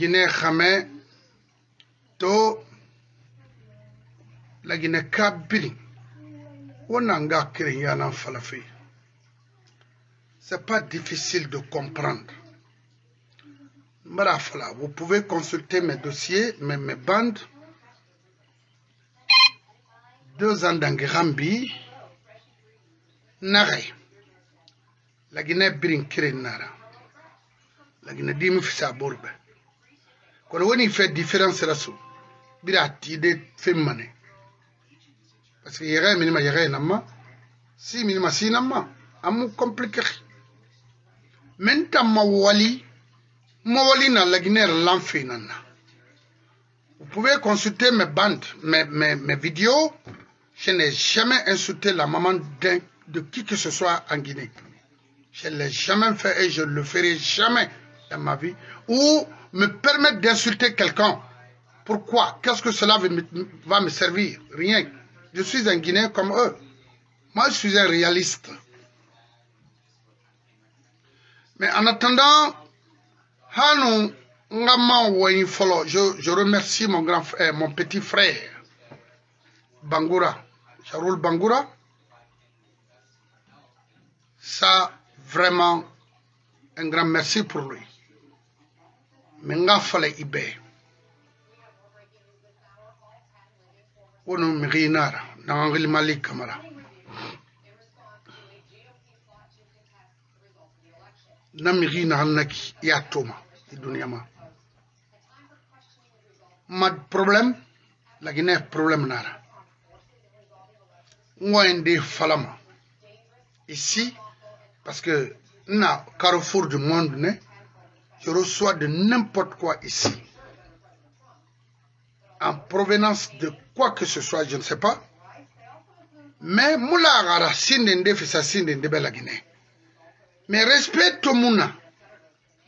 Guinée xame to la Guinée ka biri wannan ga kirin yanan falafi. C'est pas difficile de comprendre. Marafala, vous pouvez consulter mes dossiers, mes, mes bandes. Deux ans d'Angirambi, Nare, la Guinée Brinkirin Nara, la Guinée Dimi Fissa Bourbe. On y fait différence là-dessus, bira tide femmane. Parce que yere minima yere nama, si minima si nama, amu compliqué. Menta ma wali, Mowali na Laguinaire l'enfant nana. Vous pouvez consulter mes bandes, mes, mes, mes vidéos. Je n'ai jamais insulté la maman de qui que ce soit en Guinée. Je ne l'ai jamais fait et je ne le ferai jamais dans ma vie. Ou me permettre d'insulter quelqu'un. Pourquoi? Qu'est-ce que cela va me servir? Rien. Je suis un Guinéen comme eux. Moi, je suis un réaliste. Mais en attendant, je, je remercie mon grand frère, mon petit frère, Bangoura, Charoul Bangoura. Ça, vraiment, un grand merci pour lui. Fallait ibe. Ono mirinara, nangangili malik kamara. na migi na hannaki ya toma i duniya ma ma problème lagine problème nara ngoyende falama ici parce que na carrefour du monde ne je reçois de n'importe quoi ici. En provenance de quoi que ce soit je ne sais pas. Mais mula gara sinde fisa sinde nde be lagine mais respect Tomuna,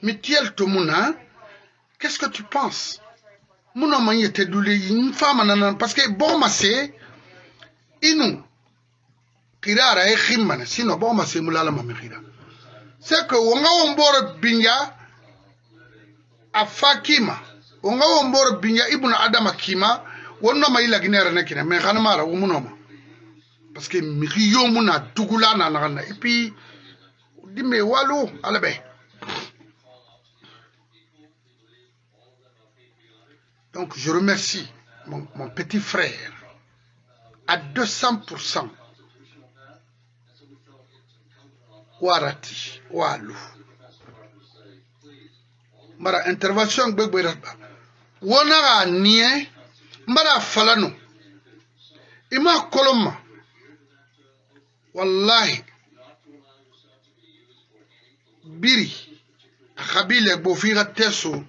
Mitiel Tomuna, qu'est-ce que tu penses? Muna manye te doulé une femme parce que bon massé inu kirara e khimana sino bon massé mulala mamira c'est que wonga womboro binya afakima. Wonga womboro binya adama kima nakina mais parce que et puis walu donc je remercie mon, petit frère à 200% warati walu mara intervention gbegbe raba wona ga nie mara falano ima koloma. Wallahi. Biri khabile gbo figa teso.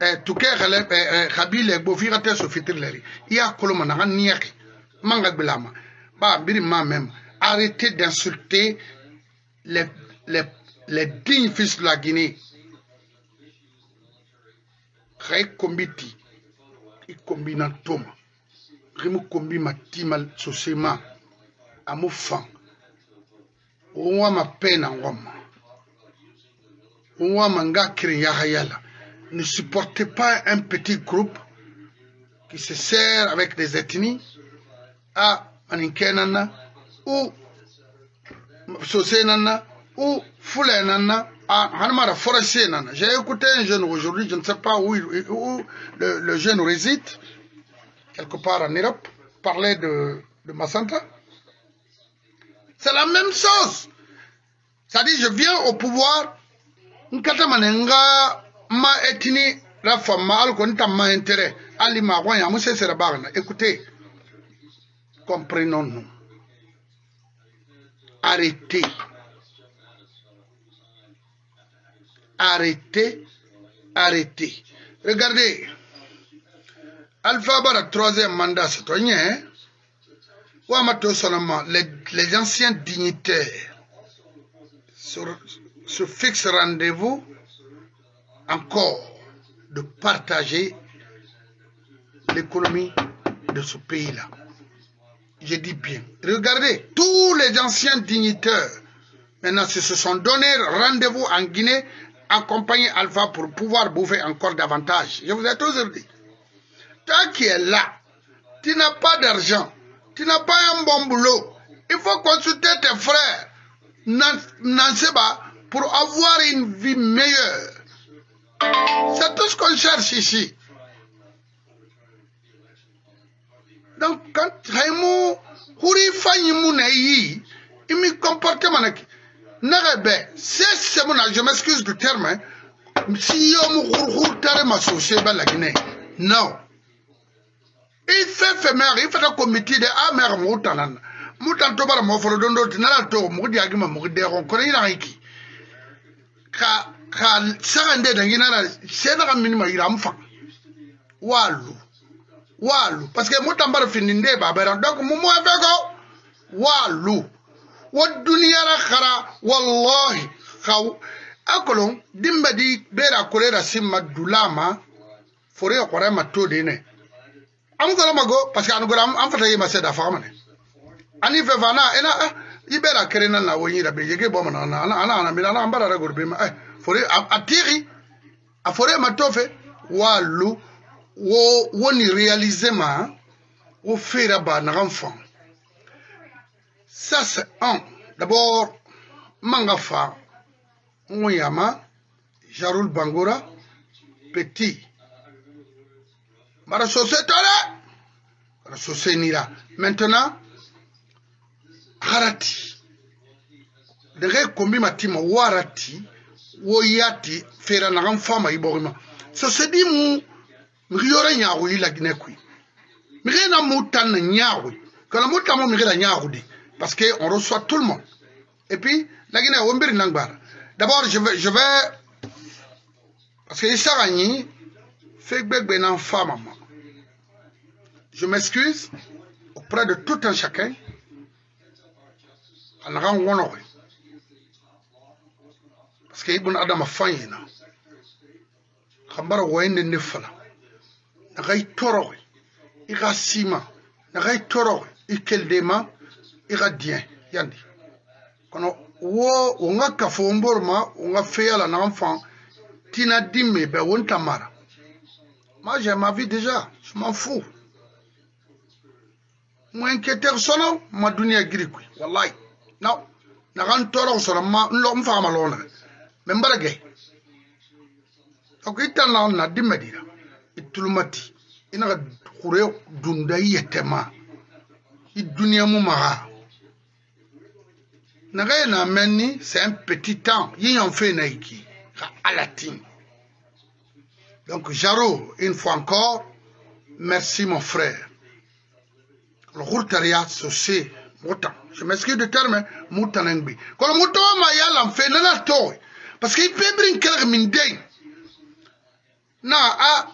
Eh tuke khale eh khabile gbo figa teso fitirleri iya koloma na niaki manga bilama. Ba biri ma même arrêtez d'insulter les les les dignes fils de la Guinée khay kombiti i kombina toma. Rimu kombi matima sosema amu fan. Ngoma pena ngoma ngoma nga kirin yaha yala. Ne supportez pas un petit groupe qui se sert avec des ethnies à maninkenana ou sosenana ou fulenana à hanmara forestier j'ai écouté un jeune aujourd'hui je ne sais pas où, il, où le, le jeune réside quelque part en Europe parler de, de Massanta c'est la même chose. C'est-à-dire, je viens au pouvoir, nkata manenga ma etini la femme al ma intérêt. Ali ma wa ya musse écoutez comprenons-nous. Arrêtez arrêtez arrêtez regardez Alpha Bara troisième mandat citoyen les, les anciens dignitaires se, se fixent rendez-vous encore de partager l'économie de ce pays-là. Je dis bien. Regardez, tous les anciens dignitaires, maintenant, se sont donné rendez-vous en Guinée accompagner Alpha pour pouvoir bouffer encore davantage. Je vous ai toujours dit. Toi qui es là, tu n'as pas d'argent, tu n'as pas un bon boulot. Il faut consulter tes frères, Nanseba, pour avoir une vie meilleure. C'est tout ce qu'on cherche ici. Donc, quand Raymond, Huri Fanyimu il me comporte manaki. nagebe sesemona je m'excuse du terme si yo mu hurhurtare masoshe ba lagine no i fe fe mere i fata komiti de ah, a mere mugu tanana. Mu tan to bara mofolo dondo ti nala to mugu diagima mugu degon kono yina hiki ka ka sagande dangi nala senaga minima yira mu fang walu. Walu. Parce que mu tan bara fini nde babera donc mu mu fe ko walu. Wa duniyara khara wallahi. Khaw akolon dimba di bera kolera simma dulama fore ko rema to de ne. Am gora mago parce que an gora am fata yima seda fa amane ani fe fana ena i bera kerena na woni da be yege bo mana na ana ana ana mi na ambara ra gorbe ma eh fore atiri a fore ma tofe walu wo woni réaliser ma wo fera ba na enfant Ça, c'est un. D'abord, Mangafa, Ngoyama, Jarul Bangura, Petit. Marasose Tore, Marasose Nira. Maintenant, Harati. Dege kombi matima warati, woyati, fera nagan fama iborima. Sose di mu, mriyore nyawu ila ginekwi. Mriyena mutan nyawu. Kala mutamo mriyena nyawu di. Parce qu'on reçoit tout le monde. Et puis, la Guinée. D'abord, je vais, je vais, parce que Issa Ragni fait que femme. Je m'excuse auprès de tout un chacun. Parce que Ibn Adam a failli. Khambara wayne ne fala. Nagai toro. Ira sima. Nagai toro. Dema. Ira dien. Yandi. Kono wo wonga kafo mborma wonga feyala na enfant tina dimme be wonta mara. Moi j'ai ma vie déjà je m'en fous. Mo inquiéter sono ma dunia grikwi wallahi. No na kan toro sono ma lo mfa ma lona. Me mbara gay. Donc ital na na dimme dira. Itulumati. Ina khure dunda yetema i dunia mu naga na menni c'est un petit temps. Yi en fait na iki à latin donc Jaro une fois encore merci mon frère. Le routaria c'est mutan je m'excuse de terme mutan ngbi ko muto ma yalla fe na na to parce que peut brin kala min na a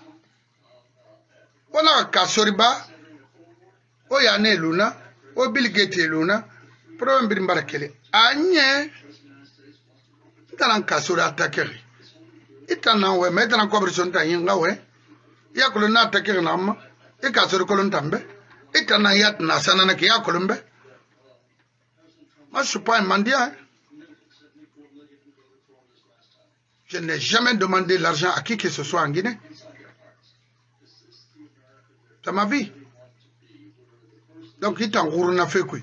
wana ka soriba o ya luna o bilgete luna problem bir mbara i je n'ai jamais demandé l'argent à qui que ce soit en Guinée. Donc kui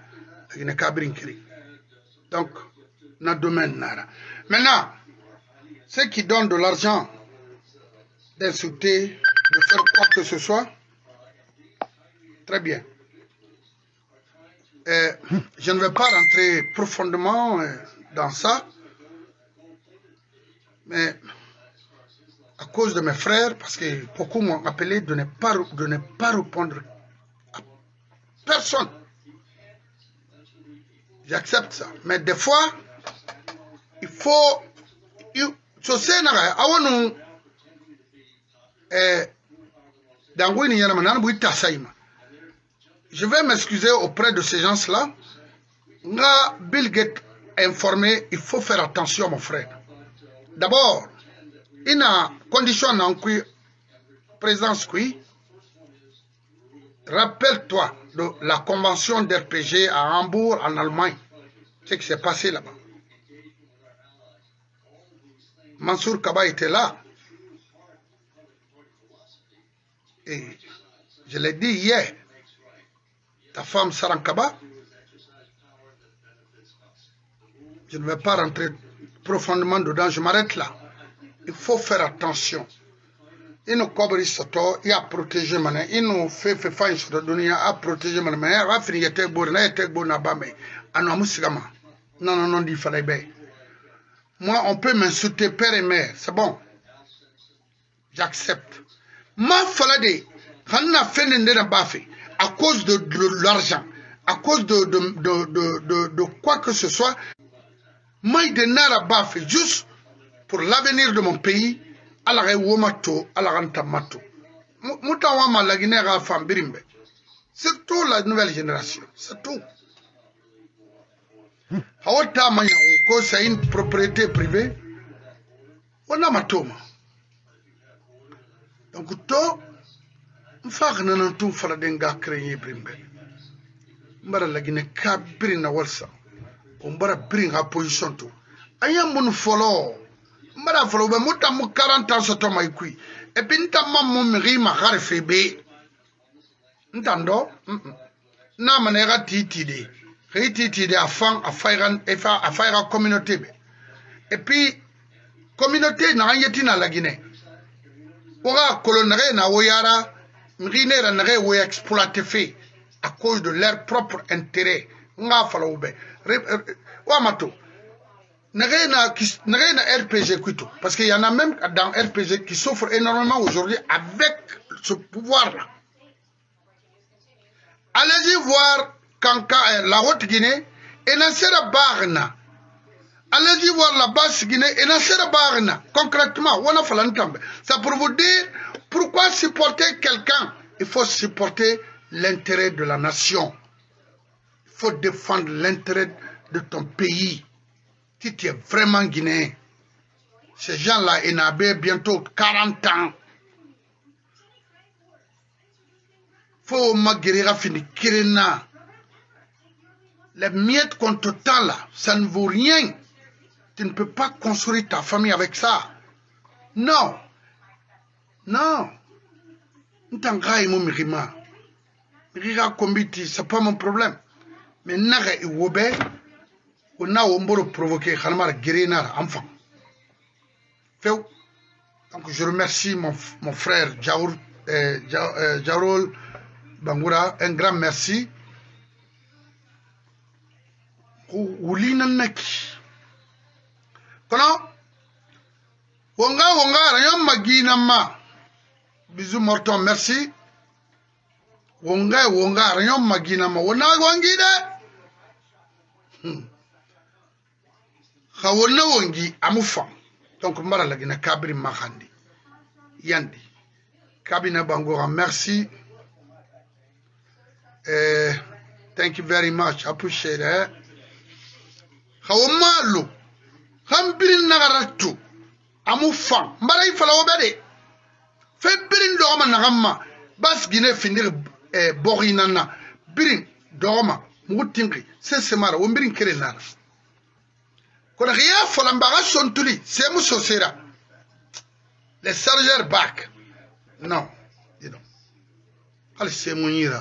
ina kabirin kiri donc na domaine nara. Maintenant ceux qui donnent de l'argent d'insulter de faire quoi que ce soit très bien. Euh, je ne vais pas rentrer profondément euh, dans ça mais à cause de mes frères parce que beaucoup m'ont appelé de ne pas de ne pas répondre à personne J'accepte ça. Mais des fois, il faut, so na ga awonu eh je vais m'excuser auprès de ces gens-là. Nga Bill Gates informé il faut faire attention mon frère. D'abord ina condition kui présence kui rappelle-toi la convention d'RPG à Hambourg en Allemagne ce qui s'est passé là-bas Mansour Kaba était là et je l'ai dit hier ta femme Saran Kaba je ne vais pas rentrer profondément dedans, je m'arrête là. Il faut faire attention. Il nous cobre soto, il a protégé mana, fait faille sur la dunia, a protégé mana, il a fini, n'a anou musigama. Non, non, non, il fallait bien. Moi, on peut m'insulter père et mère, c'est bon. J'accepte. Ma falade, quand on a fait l'indé bafé, à cause de, de l'argent, à cause de, de, de, de, de, de quoi que ce soit, mai de nara juste pour l'avenir de mon pays ala ga woma to ala ga ntamato muta wa malagine ga fambirimbe birimbe surtout la nouvelle génération surtout. Hawata manya ko une propriété privée wana matoma donc to mfaka na tu fala denga krenye brimbe mbara lagine kabiri na walsa on mbara birin ha position to. Ayam mun folo mbara folo be muta mu 40 ans to mai kui e pinta mam mu mi ma harfe be ntando na mane ga titi de ga titi de afan afairan efa afaira communauté be. Et puis communauté na yeti na lagine. Oga kolonere na woyara mi ne ra na wo exploiter fait à cause de leur propre intérêt. Nga falo be wa mato RPG parce qu'il y en a même dans RPG qui souffrent énormément aujourd'hui avec ce pouvoir là allez-y voir Kanka la haute Guinée et Nassera Barna. Allez-y voir la basse Guinée et Nassera Barna. Concrètement ça pour vous dire pourquoi supporter quelqu'un. Il faut supporter l'intérêt de la nation. Faut défendre l'intérêt de ton pays. Si tu es vraiment guinéen, ces gens-là, ils n'avaient bientôt 40 ans. Faut maguerira fini kirena. Les miettes qu'on te là, ça ne vaut rien. Tu ne peux pas construire ta famille avec ça. Non. Non. Ntangai mo mirima. Mirira kombiti, c'est pas mon problème. mais i wobe o na wo mboro provoquer khalmar gerenar enfant few donc je remercie mon, mon frère Jaour, euh, euh, Jaurol Bangoura un grand merci. Wulina naki. Kono wonga wonga rayon magina ma. Bisous morton merci. Wonga wonga rayon magina ma. Wona wangida xa khawolna wongi amu fam donc mara lagina kabri mahandi yandi. Kabina bangora merci. Uh, thank you very much. Appreciate it eh. khawmalu khambiri nagaratu amu fam mara ifala obede febirin dogma nagamma bas gine findir eh, borinana birin dogma mugutinki sesemara wombirin kere nara kono ko yeha folambaxa sontuli semu sosera le chargeur bac. Non ino hali semu ñira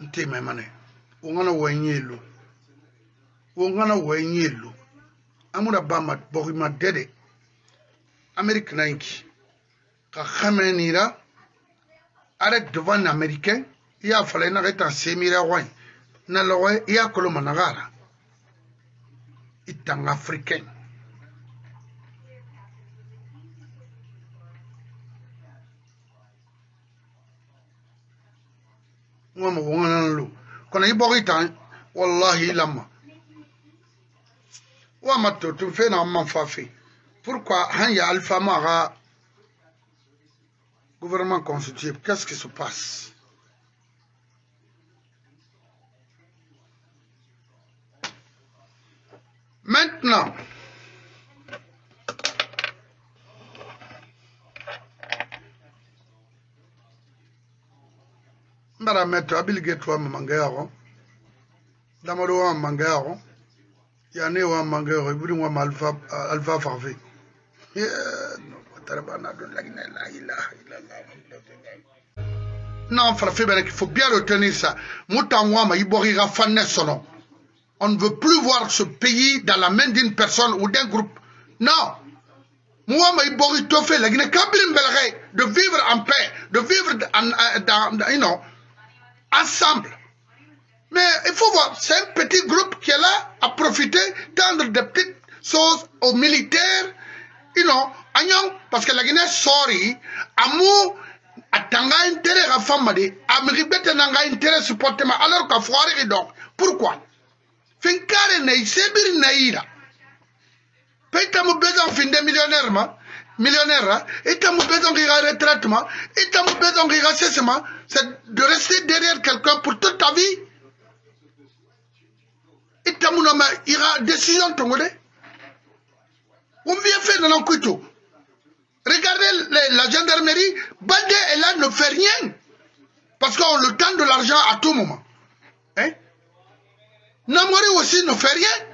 ntema mane. Wo ngana wayñelu wo ngana wayñelu amuna bama boxima dede. Amérique nanki xa xamenira ara devant américain. Iya fala inaxa itan semira xoy na loxoye iya kolomanaxara nagara itang africain ngoma wongana lu kono ibogi tan wallahi lamma wa matto tum fe na man fa pourquoi il y a Alpha Mara, gouvernement constitué, qu'est-ce qui se passe? Maintenant, mbara mettre abil get wa mangayaro. Damaro wa mangayaro. Yani wa mangayaro iburi wa alfa alfa farfe non farfe bene il faut bien retenir ça. Mutan ma iborira fanne sono on ne veut plus voir ce pays dans la main d'une personne ou d'un groupe non moi ma ibori tofe la guinée de vivre en paix de vivre en, dans, you know, ensemble. Mais il faut voir, c'est un petit groupe qui est là à profiter, tendre des petites choses aux militaires, you know, parce que la Guinée, sorry, amour, atanga intérêt à femme de, amribete nanga intérêt supportement, alors qu'à foire donc. Pourquoi? Finkare nei, sebir naïra. Peta mu besoin fin de millionnaire ma, millionnaire, et tamu besoin qu'il y retraite ma, et tamu besoin qu'il y a c'est de rester derrière quelqu'un pour toute ta vie. Et tamunama ira décision tongode. On vient faire dans l'enquête. Regardez la gendarmerie, Bandé est là, ne fait rien. Parce qu'on le tend de l'argent à tout moment. Hein? Namori aussi ne fait rien.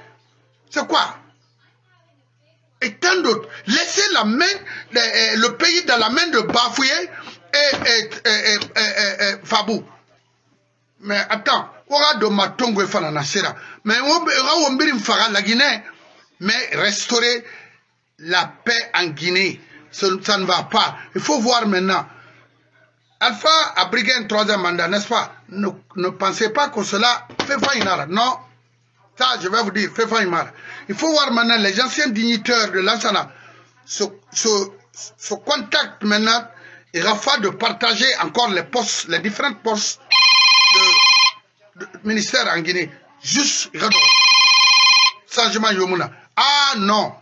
C'est quoi? Et tant d'autres. Laissez la main, le, le, pays dans la main de Bafouye et, et, et, Fabou. Mais attends, aura de matongo fana nasera. Mais aura la Guinée. Mais restaurer la paix en Guinée, ça ne va pas. Il faut voir maintenant. Alpha a brigué un troisième mandat, n'est-ce pas? Ne, ne, pensez pas que cela fait faillite. Non. Ça, je vais vous dire, fait faillite. Il faut voir maintenant les anciens dignitaires de l'Ansana se, contactent maintenant il va de partager encore les postes, les différents postes de, ministère en Guinée. Juste, changement Yomuna. Ah non,